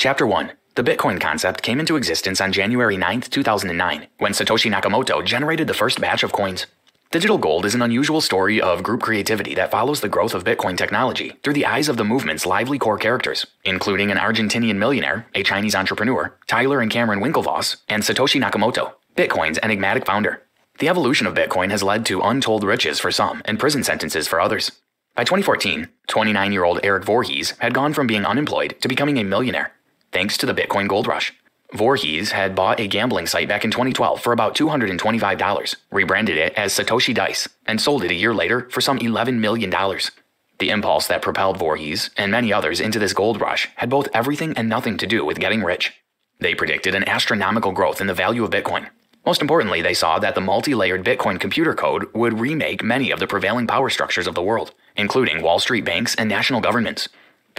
Chapter 1 The Bitcoin concept came into existence on January 9, 2009, when Satoshi Nakamoto generated the first batch of coins. Digital gold is an unusual story of group creativity that follows the growth of Bitcoin technology through the eyes of the movement's lively core characters, including an Argentinian millionaire, a Chinese entrepreneur, Tyler and Cameron Winklevoss, and Satoshi Nakamoto, Bitcoin's enigmatic founder. The evolution of Bitcoin has led to untold riches for some and prison sentences for others. By 2014, 29 year old Eric Voorhees had gone from being unemployed to becoming a millionaire, thanks to the Bitcoin gold rush. Voorhees had bought a gambling site back in 2012 for about $225, rebranded it as Satoshi Dice, and sold it a year later for some $11 million. The impulse that propelled Voorhees and many others into this gold rush had both everything and nothing to do with getting rich. They predicted an astronomical growth in the value of Bitcoin. Most importantly, they saw that the multi layered Bitcoin computer code would remake many of the prevailing power structures of the world, including Wall Street banks and national governments.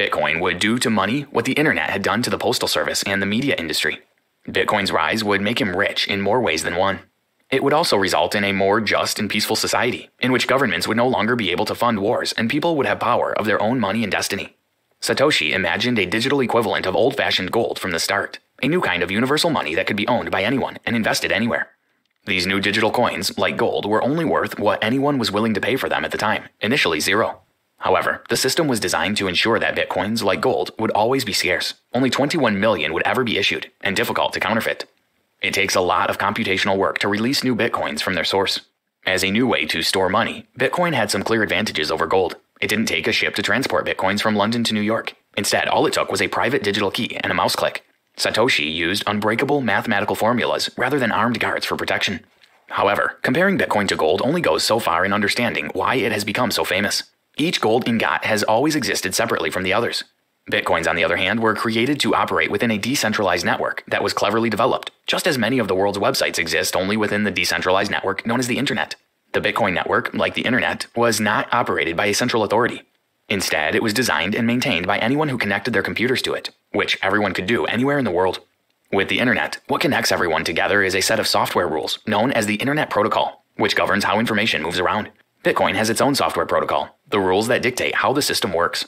Bitcoin would do to money what the internet had done to the postal service and the media industry. Bitcoin's rise would make him rich in more ways than one. It would also result in a more just and peaceful society, in which governments would no longer be able to fund wars and people would have power of their own money and destiny. Satoshi imagined a digital equivalent of old fashioned gold from the start, a new kind of universal money that could be owned by anyone and invested anywhere. These new digital coins, like gold, were only worth what anyone was willing to pay for them at the time, initially zero. However, the system was designed to ensure that bitcoins, like gold, would always be scarce. Only 21 million would ever be issued, and difficult to counterfeit. It takes a lot of computational work to release new bitcoins from their source. As a new way to store money, Bitcoin had some clear advantages over gold. It didn't take a ship to transport bitcoins from London to New York. Instead, all it took was a private digital key and a mouse click. Satoshi used unbreakable mathematical formulas rather than armed guards for protection. However, comparing Bitcoin to gold only goes so far in understanding why it has become so famous. Each gold ingot has always existed separately from the others. Bitcoins, on the other hand, were created to operate within a decentralized network that was cleverly developed, just as many of the world's websites exist only within the decentralized network known as the Internet. The Bitcoin network, like the Internet, was not operated by a central authority. Instead, it was designed and maintained by anyone who connected their computers to it, which everyone could do anywhere in the world. With the Internet, what connects everyone together is a set of software rules known as the Internet Protocol, which governs how information moves around. Bitcoin has its own software protocol, the rules that dictate how the system works.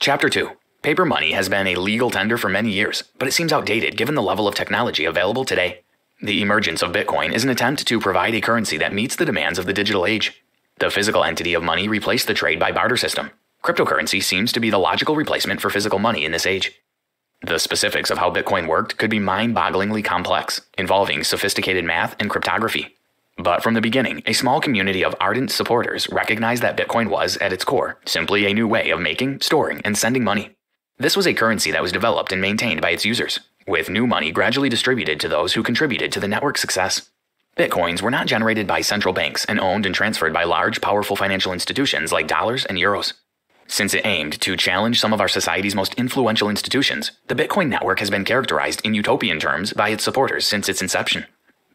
Chapter 2 Paper money has been a legal tender for many years, but it seems outdated given the level of technology available today. The emergence of Bitcoin is an attempt to provide a currency that meets the demands of the digital age. The physical entity of money replaced the trade by barter system. Cryptocurrency seems to be the logical replacement for physical money in this age. The specifics of how Bitcoin worked could be mind bogglingly complex, involving sophisticated math and cryptography. But from the beginning, a small community of ardent supporters recognized that Bitcoin was, at its core, simply a new way of making, storing, and sending money. This was a currency that was developed and maintained by its users, with new money gradually distributed to those who contributed to the network's success. Bitcoins were not generated by central banks and owned and transferred by large, powerful financial institutions like dollars and euros. Since it aimed to challenge some of our society's most influential institutions, the Bitcoin network has been characterized in utopian terms by its supporters since its inception.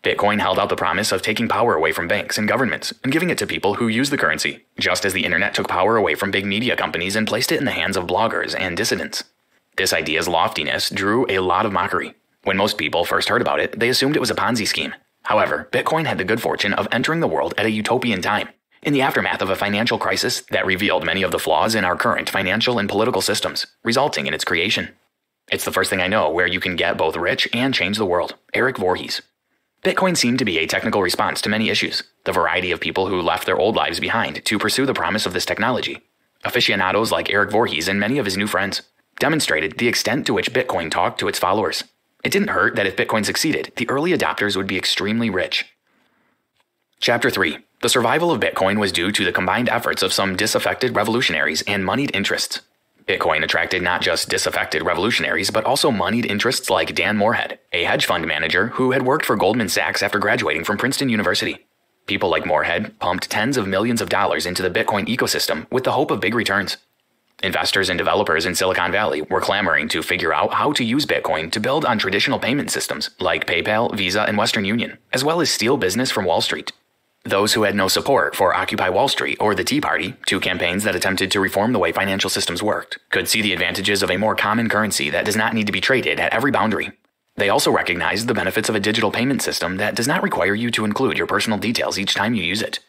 Bitcoin held out the promise of taking power away from banks and governments and giving it to people who use the currency, just as the internet took power away from big media companies and placed it in the hands of bloggers and dissidents. This idea's loftiness drew a lot of mockery. When most people first heard about it, they assumed it was a Ponzi scheme. However, Bitcoin had the good fortune of entering the world at a utopian time, in the aftermath of a financial crisis that revealed many of the flaws in our current financial and political systems, resulting in its creation. It's the first thing I know where you can get both rich and change the world. Eric Voorhees. Bitcoin seemed to be a technical response to many issues, the variety of people who left their old lives behind to pursue the promise of this technology. Aficionados like Eric Voorhees and many of his new friends demonstrated the extent to which Bitcoin talked to its followers. It didn't hurt that if Bitcoin succeeded, the early adopters would be extremely rich. Chapter 3 The survival of Bitcoin was due to the combined efforts of some disaffected revolutionaries and moneyed interests. Bitcoin attracted not just disaffected revolutionaries, but also moneyed interests like Dan Morehead, a hedge fund manager who had worked for Goldman Sachs after graduating from Princeton University. People like Morehead pumped tens of millions of dollars into the Bitcoin ecosystem with the hope of big returns. Investors and developers in Silicon Valley were clamoring to figure out how to use Bitcoin to build on traditional payment systems like PayPal, Visa, and Western Union, as well as steal business from Wall Street. Those who had no support for Occupy Wall Street or the Tea Party, two campaigns that attempted to reform the way financial systems worked, could see the advantages of a more common currency that does not need to be traded at every boundary. They also recognized the benefits of a digital payment system that does not require you to include your personal details each time you use it.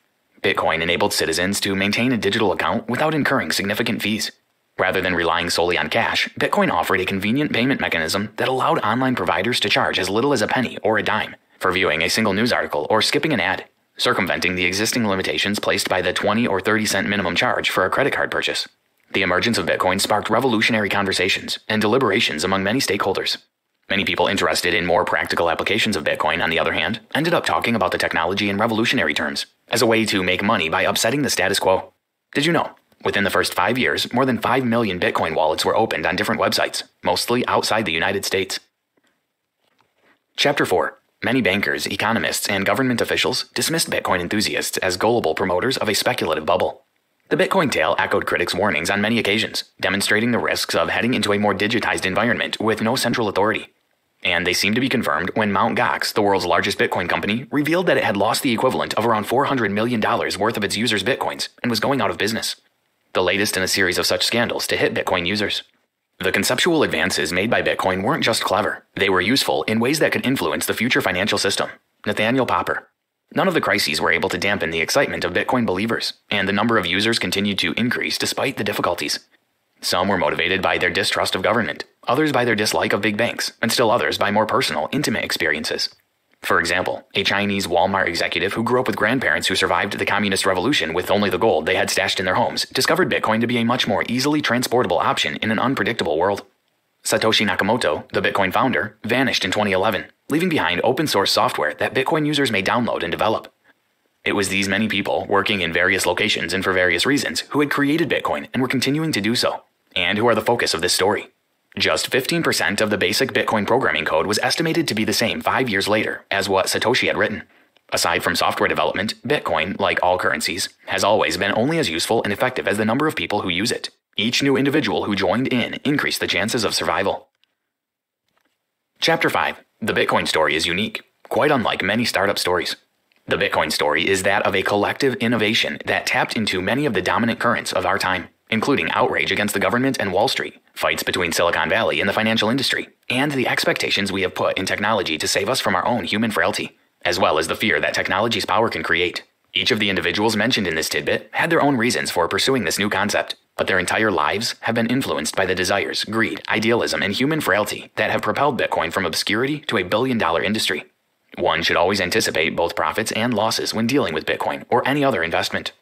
Bitcoin enabled citizens to maintain a digital account without incurring significant fees. Rather than relying solely on cash, Bitcoin offered a convenient payment mechanism that allowed online providers to charge as little as a penny or a dime for viewing a single news article or skipping an ad, circumventing the existing limitations placed by the 20 or 30 cent minimum charge for a credit card purchase. The emergence of Bitcoin sparked revolutionary conversations and deliberations among many stakeholders. Many people interested in more practical applications of Bitcoin, on the other hand, ended up talking about the technology in revolutionary terms as a way to make money by upsetting the status quo. Did you know? Within the first five years, more than 5 million Bitcoin wallets were opened on different websites, mostly outside the United States. Chapter 4 Many bankers, economists, and government officials dismissed Bitcoin enthusiasts as gullible promoters of a speculative bubble. The Bitcoin tale echoed critics' warnings on many occasions, demonstrating the risks of heading into a more digitized environment with no central authority. And they seemed to be confirmed when Mt. Gox, the world's largest Bitcoin company, revealed that it had lost the equivalent of around $400 million worth of its users' Bitcoins and was going out of business. The latest in a series of such scandals to hit Bitcoin users. The conceptual advances made by Bitcoin weren't just clever, they were useful in ways that could influence the future financial system. Nathaniel Popper. None of the crises were able to dampen the excitement of Bitcoin believers, and the number of users continued to increase despite the difficulties. Some were motivated by their distrust of government, others by their dislike of big banks, and still others by more personal, intimate experiences. For example, a Chinese Walmart executive who grew up with grandparents who survived the communist revolution with only the gold they had stashed in their homes discovered Bitcoin to be a much more easily transportable option in an unpredictable world. Satoshi Nakamoto, the Bitcoin founder, vanished in 2011, leaving behind open source software that Bitcoin users may download and develop. It was these many people, working in various locations and for various reasons, who had created Bitcoin and were continuing to do so, and who are the focus of this story. Just 15% of the basic Bitcoin programming code was estimated to be the same five years later as what Satoshi had written. Aside from software development, Bitcoin, like all currencies, has always been only as useful and effective as the number of people who use it. Each new individual who joined in increased the chances of survival. Chapter 5 The Bitcoin story is unique, quite unlike many startup stories. The Bitcoin story is that of a collective innovation that tapped into many of the dominant currents of our time including outrage against the government and Wall Street, fights between Silicon Valley and the financial industry, and the expectations we have put in technology to save us from our own human frailty, as well as the fear that technology's power can create. Each of the individuals mentioned in this tidbit had their own reasons for pursuing this new concept, but their entire lives have been influenced by the desires, greed, idealism, and human frailty that have propelled Bitcoin from obscurity to a billion dollar industry. One should always anticipate both profits and losses when dealing with Bitcoin or any other investment.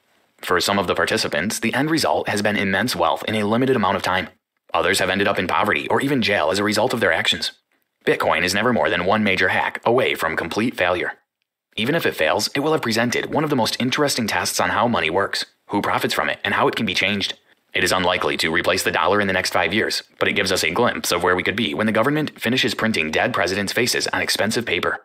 For some of the participants, the end result has been immense wealth in a limited amount of time. Others have ended up in poverty or even jail as a result of their actions. Bitcoin is never more than one major hack away from complete failure. Even if it fails, it will have presented one of the most interesting tests on how money works, who profits from it, and how it can be changed. It is unlikely to replace the dollar in the next five years, but it gives us a glimpse of where we could be when the government finishes printing dead presidents' faces on expensive paper.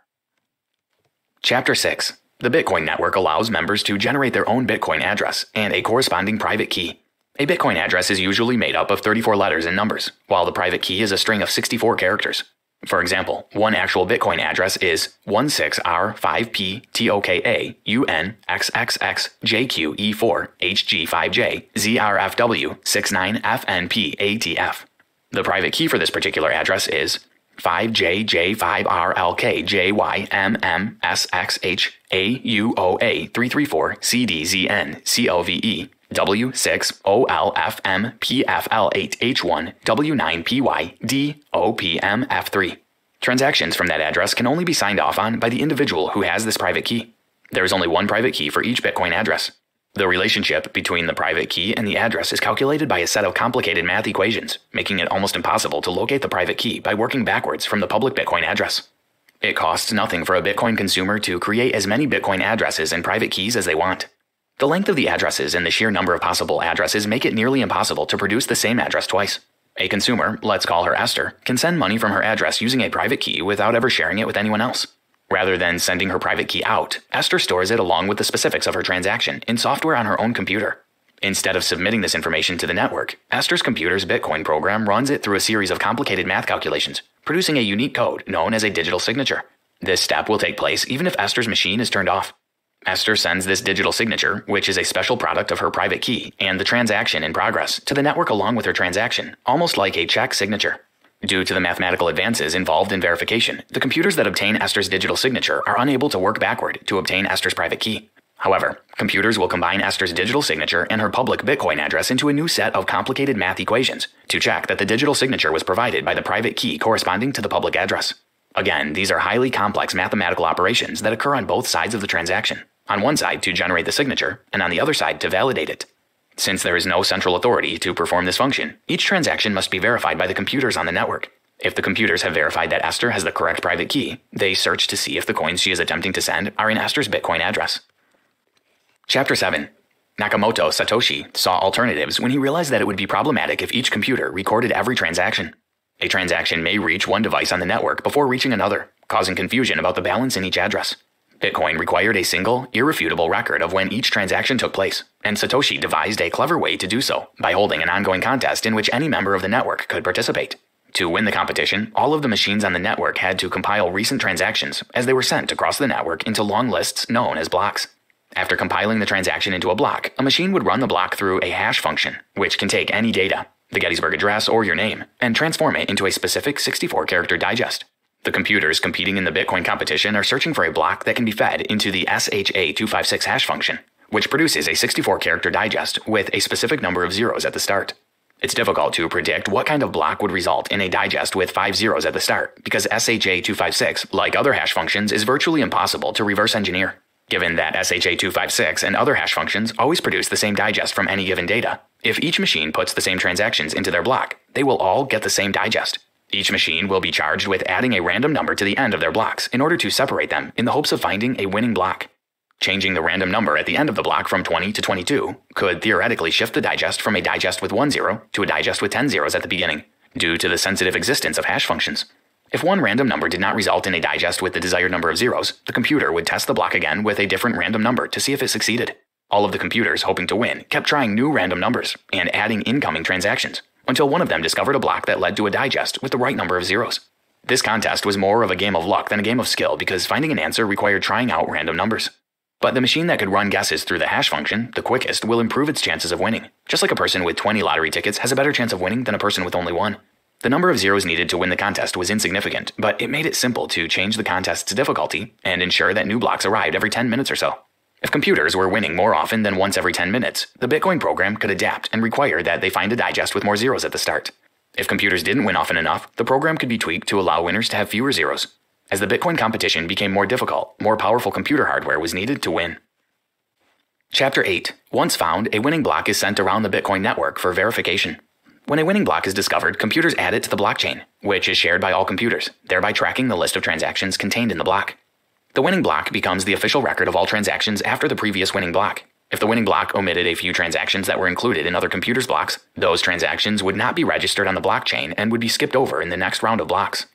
Chapter 6 the Bitcoin network allows members to generate their own Bitcoin address and a corresponding private key. A Bitcoin address is usually made up of 34 letters and numbers, while the private key is a string of 64 characters. For example, one actual Bitcoin address is 16R5PTOKA UN XXXJQ E4HG5J ZRFW69FNPATF. The private key for this particular address is 5JJ5RLKJYMMSXHAUOA334CDZN W6OLFMPFL8H1W9PYDOPMF3. Transactions from that address can only be signed off on by the individual who has this private key. There is only one private key for each Bitcoin address. The relationship between the private key and the address is calculated by a set of complicated math equations, making it almost impossible to locate the private key by working backwards from the public Bitcoin address. It costs nothing for a Bitcoin consumer to create as many Bitcoin addresses and private keys as they want. The length of the addresses and the sheer number of possible addresses make it nearly impossible to produce the same address twice. A consumer, let's call her Esther, can send money from her address using a private key without ever sharing it with anyone else. Rather than sending her private key out, Esther stores it along with the specifics of her transaction in software on her own computer. Instead of submitting this information to the network, Esther's computer's Bitcoin program runs it through a series of complicated math calculations, producing a unique code known as a digital signature. This step will take place even if Esther's machine is turned off. Esther sends this digital signature, which is a special product of her private key, and the transaction in progress to the network along with her transaction, almost like a check signature. Due to the mathematical advances involved in verification, the computers that obtain Esther's digital signature are unable to work backward to obtain Esther's private key. However, computers will combine Esther's digital signature and her public Bitcoin address into a new set of complicated math equations to check that the digital signature was provided by the private key corresponding to the public address. Again, these are highly complex mathematical operations that occur on both sides of the transaction. On one side to generate the signature, and on the other side to validate it. Since there is no central authority to perform this function, each transaction must be verified by the computers on the network. If the computers have verified that Esther has the correct private key, they search to see if the coins she is attempting to send are in Esther's Bitcoin address. Chapter 7 Nakamoto Satoshi saw alternatives when he realized that it would be problematic if each computer recorded every transaction. A transaction may reach one device on the network before reaching another, causing confusion about the balance in each address. Bitcoin required a single, irrefutable record of when each transaction took place, and Satoshi devised a clever way to do so by holding an ongoing contest in which any member of the network could participate. To win the competition, all of the machines on the network had to compile recent transactions as they were sent across the network into long lists known as blocks. After compiling the transaction into a block, a machine would run the block through a hash function, which can take any data, the Gettysburg Address or your name, and transform it into a specific 64 character digest. The computers competing in the Bitcoin competition are searching for a block that can be fed into the SHA-256 hash function, which produces a 64 character digest with a specific number of zeros at the start. It's difficult to predict what kind of block would result in a digest with five zeros at the start, because SHA-256, like other hash functions, is virtually impossible to reverse engineer. Given that SHA-256 and other hash functions always produce the same digest from any given data, if each machine puts the same transactions into their block, they will all get the same digest. Each machine will be charged with adding a random number to the end of their blocks in order to separate them in the hopes of finding a winning block. Changing the random number at the end of the block from 20 to 22 could theoretically shift the digest from a digest with 1 zero to a digest with 10 zeros at the beginning, due to the sensitive existence of hash functions. If one random number did not result in a digest with the desired number of zeros, the computer would test the block again with a different random number to see if it succeeded. All of the computers hoping to win kept trying new random numbers and adding incoming transactions until one of them discovered a block that led to a digest with the right number of zeros. This contest was more of a game of luck than a game of skill because finding an answer required trying out random numbers. But the machine that could run guesses through the hash function, the quickest, will improve its chances of winning, just like a person with 20 lottery tickets has a better chance of winning than a person with only one. The number of zeros needed to win the contest was insignificant, but it made it simple to change the contest's difficulty and ensure that new blocks arrived every 10 minutes or so. If computers were winning more often than once every 10 minutes, the Bitcoin program could adapt and require that they find a digest with more zeros at the start. If computers didn't win often enough, the program could be tweaked to allow winners to have fewer zeros. As the Bitcoin competition became more difficult, more powerful computer hardware was needed to win. Chapter 8 Once found, a winning block is sent around the Bitcoin network for verification. When a winning block is discovered, computers add it to the blockchain, which is shared by all computers, thereby tracking the list of transactions contained in the block. The winning block becomes the official record of all transactions after the previous winning block. If the winning block omitted a few transactions that were included in other computers' blocks, those transactions would not be registered on the blockchain and would be skipped over in the next round of blocks.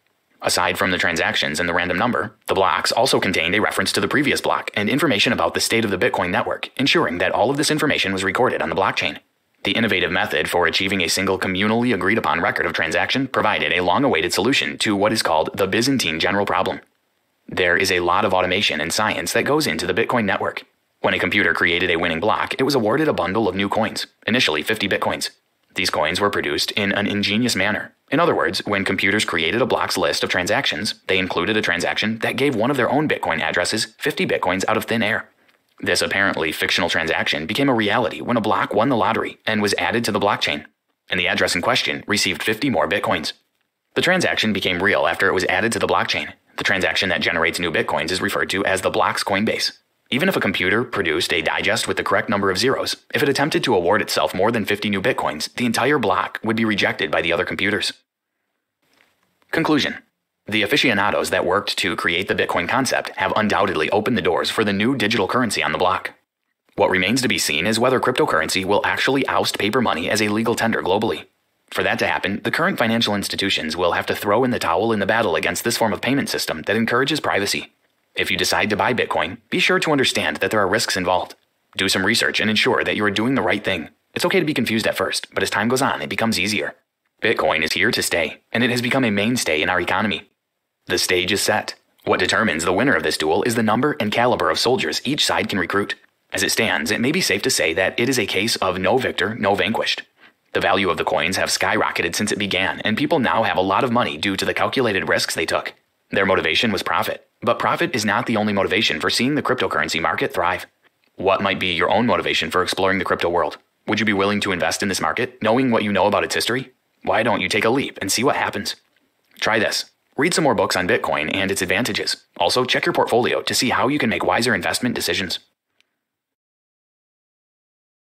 Aside from the transactions and the random number, the blocks also contained a reference to the previous block and information about the state of the Bitcoin network, ensuring that all of this information was recorded on the blockchain. The innovative method for achieving a single communally agreed upon record of transaction provided a long awaited solution to what is called the Byzantine general problem. There is a lot of automation and science that goes into the Bitcoin network. When a computer created a winning block, it was awarded a bundle of new coins, initially 50 Bitcoins. These coins were produced in an ingenious manner. In other words, when computers created a block's list of transactions, they included a transaction that gave one of their own Bitcoin addresses 50 Bitcoins out of thin air. This apparently fictional transaction became a reality when a block won the lottery and was added to the blockchain, and the address in question received 50 more bitcoins. The transaction became real after it was added to the blockchain. The transaction that generates new bitcoins is referred to as the block's Coinbase. Even if a computer produced a digest with the correct number of zeros, if it attempted to award itself more than 50 new bitcoins, the entire block would be rejected by the other computers. Conclusion the aficionados that worked to create the Bitcoin concept have undoubtedly opened the doors for the new digital currency on the block. What remains to be seen is whether cryptocurrency will actually oust paper money as a legal tender globally. For that to happen, the current financial institutions will have to throw in the towel in the battle against this form of payment system that encourages privacy. If you decide to buy Bitcoin, be sure to understand that there are risks involved. Do some research and ensure that you are doing the right thing. It's okay to be confused at first, but as time goes on, it becomes easier. Bitcoin is here to stay, and it has become a mainstay in our economy. The stage is set. What determines the winner of this duel is the number and caliber of soldiers each side can recruit. As it stands, it may be safe to say that it is a case of no victor, no vanquished. The value of the coins have skyrocketed since it began, and people now have a lot of money due to the calculated risks they took. Their motivation was profit, but profit is not the only motivation for seeing the cryptocurrency market thrive. What might be your own motivation for exploring the crypto world? Would you be willing to invest in this market, knowing what you know about its history? Why don't you take a leap and see what happens? Try this. Read some more books on Bitcoin and its advantages. Also, check your portfolio to see how you can make wiser investment decisions.